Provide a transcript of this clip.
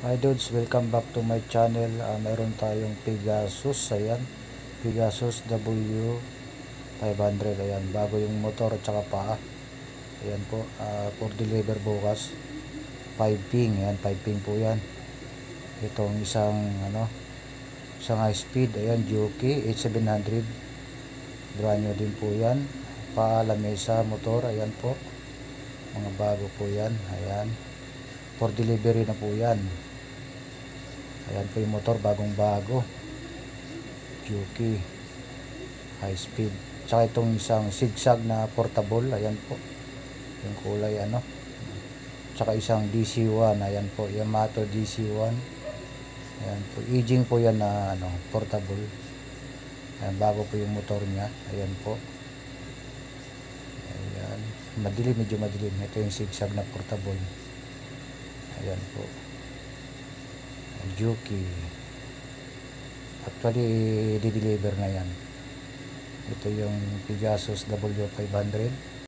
Hi dudes, welcome back to my channel. Ah, mayroon tayong Pegasus, ayan. Pegasus W500, ayan. Bago yung motor at saka paa. Ayan po, ah, for deliver bukas. 5 ping, ayan, 5 ping po yan. Itong isang, ano, isang high speed, ayan, Juki 8700. Brand new din po yan. Paa, lamesa, motor, ayan po. Mga bago po yan, ayan. For delivery na po yan. Ayan po yung motor, bagong bago. Juki. High speed. Tsaka itong isang zigzag na portable. Ayan po. Yung kulay ano. Tsaka isang DC1. Ayan po. Yamato DC1. Ayan po. Aging po yan na ano, portable. Ayan, bago po yung motor niya. Ayan po. Ayan. Madilim, medyo madilim. Ito yung zigzag na portable. Ayan po. Juki. Actually, di-deliver na yan. Ito yung Pegasus W500.